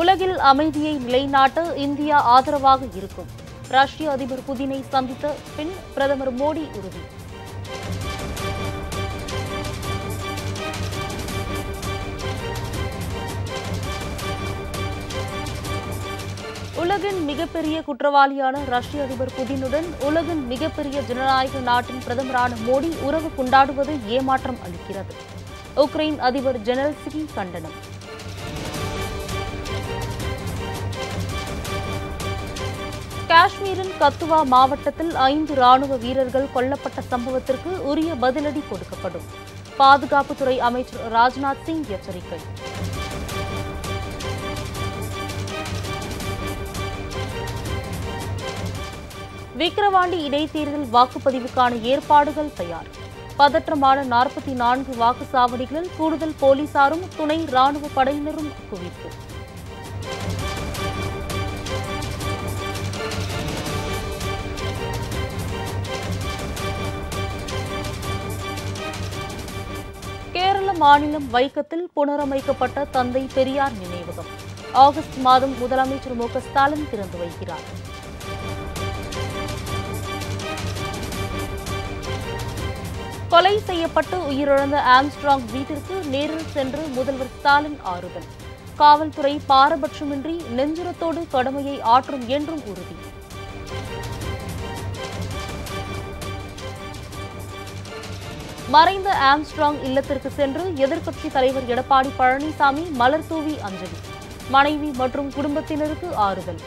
உலகில் அமைதியை நிலைநாட்ட இந்தியா ஆதரவாக இருக்கும். ரஷ்ய அதிபர் புதினை சந்தித்த பின் பிரதமர் மோடி உறுதி. உலகின் மிகப்பெரிய குற்றவாளியான ரஷ்ய அதிபர் புதினுடன் உலகின் மிகப்பெரிய ஜனநாயக நாட்டின் பிரதமரான மோடி உறவு கொண்டாடுவது ஏமாற்றம் அளிக்கிறது. உக்ரைன் அதிபர் ஜெனல்ஸ்கி கண்டனம். காஷ்மீரின் கத்துவா மாவட்டத்தில் ஐந்து ராணுவ வீரர்கள் கொல்லப்பட்ட சம்பவத்திற்கு உரிய பதிலடி கொடுக்கப்படும். பாதுகாப்புத்துறை அமைச்சர் ராஜ்நாத் சிங் எச்சரிக்கை. விக்கிரவாண்டி இடைத்தேர்தல் வாக்குப்பதிவுக்கான ஏற்பாடுகள் தயார். பதற்றமான நாற்பத்தி நான்கு வாக்குச்சாவடிகளில் கூடுதல் போலீசாரும் துணை ராணுவ படையினரும் குவிப்பு. மாநிலம் வைக்கத்தில் புனரமைக்கப்பட்ட தந்தை பெரியார் நினைவகம். ஆகஸ்ட் மாதம் முதலமைச்சர் மு க ஸ்டாலின் திறந்து வைக்கிறார். கொலை செய்யப்பட்டு உயிரிழந்த ஆம்ஸ்ட்ராங் வீட்டிற்கு நேரில் சென்று முதல்வர் ஸ்டாலின் ஆறுதல். காவல்துறை பாரபட்சமின்றி நெஞ்சுரத்தோடு கடமையை ஆற்றும் என்றும் உறுதி. மறைந்த ஆம்ஸ்ட்ராங் இல்லத்திற்கு சென்று எதிர்க்கட்சி தலைவர் எடப்பாடி பழனிசாமி மலர் தூவி அஞ்சலி. மனைவி மற்றும் குடும்பத்தினருக்கு ஆறுதல்.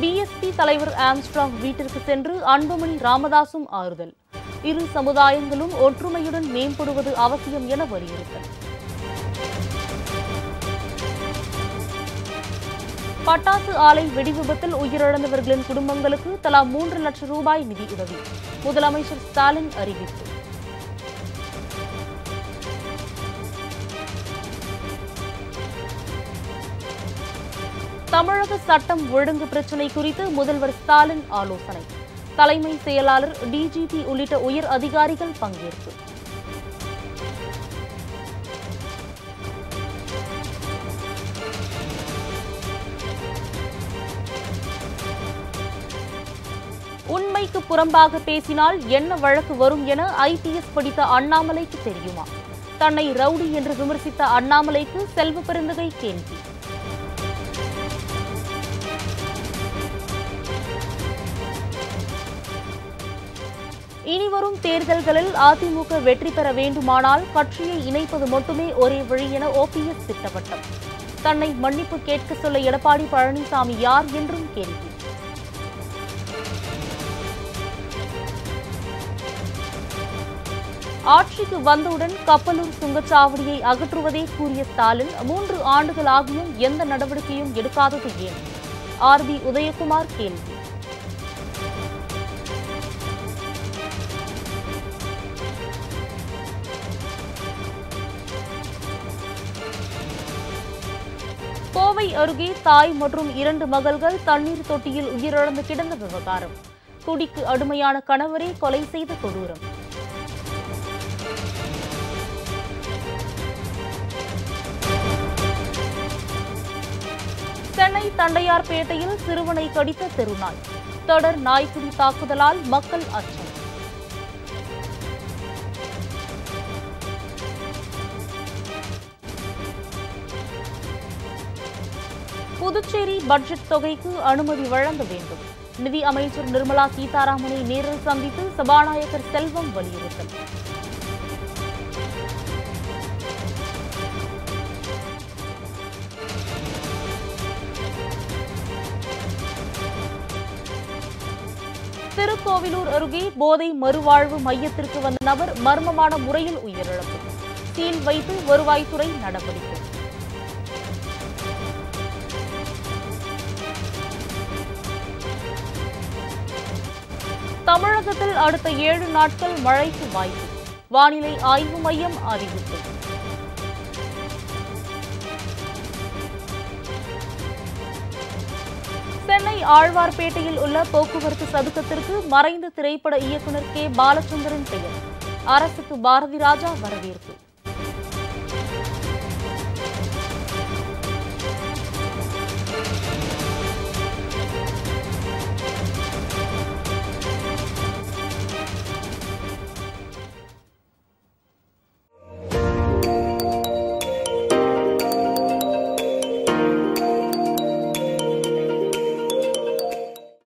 பிஎஸ்பி தலைவர் ஆம்ஸ்ட்ராங் வீட்டிற்கு சென்று அன்புமணி ராமதாசும் ஆறுதல். இரு சமுதாயங்களும் ஒற்றுமையுடன் மேம்படுவது அவசியம் என வலியுறுத்தல். பட்டாசு ஆலை வெடிவிபத்தில் உயிரிழந்தவர்களின் குடும்பங்களுக்கு தலா மூன்று லட்சம் ரூபாய் நிதி உதவி. முதலமைச்சர் ஸ்டாலின் அறிவிப்பு. தமிழக சட்டம் ஒழுங்கு பிரச்சினை குறித்து முதல்வர் ஸ்டாலின் ஆலோசனை. தலைமை செயலாளர் டிஜிபி உள்ளிட்ட உயர் அதிகாரிகள் பங்கேற்பு. உண்மைக்கு புறம்பாக பேசினால் என்ன வழக்கு வரும் என ஐபிஎஸ் படித்த அண்ணாமலைக்கு தெரியுமா? தன்னை ரவுடி என்று விமர்சித்த அண்ணாமலைக்கு செல்வ பெருந்தகை கேள்வி. இனிவரும் தேர்தல்களில் அதிமுக வெற்றி பெற வேண்டுமானால் கட்சியை இணைப்பது மட்டுமே ஒரே வழி என ஓபிஎஸ் திட்டவட்டம். தன்னை மன்னிப்பு கேட்க சொல்ல எடப்பாடி பழனிசாமி யார் என்றும் கேள்வி. ஆட்சிக்கு வந்தவுடன் கப்பலூர் சுங்கச்சாவடியை அகற்றுவதே கூறிய ஸ்டாலின் மூன்று ஆண்டுகளாகியும் எந்த நடவடிக்கையும் எடுக்காதது ஏன்? ஆர் பி உதயகுமார் கேள்வி. கோவை அருகே தாய் மற்றும் இரண்டு மகள்கள் தண்ணீர் தொட்டியில் உயிரிழந்து கிடந்த விவகாரம். குடிக்கு அடிமையான கணவரை கொலை செய்த கொடூரம். சென்னை தண்டையார்பேட்டையில் சிறுவனை கடித்த தெருநாய். தொடர் நாய்க்குடி தாக்குதலால் மக்கள் அச்சம். புதுச்சேரி பட்ஜெட் தொகைக்கு அனுமதி வழங்க வேண்டும். நிதி அமைச்சர் நிர்மலா சீதாராமனை நேரில் சந்தித்து சபாநாயகர் செல்வம் வலியுறுத்தல். திருக்கோவிலூர் அருகே போதை மறுவாழ்வு மையத்திற்கு வந்த நபர் மர்மமான முறையில் உயிரிழப்பு. சீல் வைத்து வருவாய்த்துறை நடவடிக்கை. தமிழகத்தில் அடுத்த ஏழு நாட்கள் மழைக்கு வாய்ப்பு வானிலை ஆய்வு மையம் அறிவிப்பு. சென்னை ஆழ்வார்பேட்டையில் உள்ள போக்குவரத்து சதுக்கத்திற்கு மறைந்த திரைப்பட இயக்குனர் கே. பாலச்சந்திரன் பெயர். அரசுக்கு பாரதி ராஜா வரவேற்பு.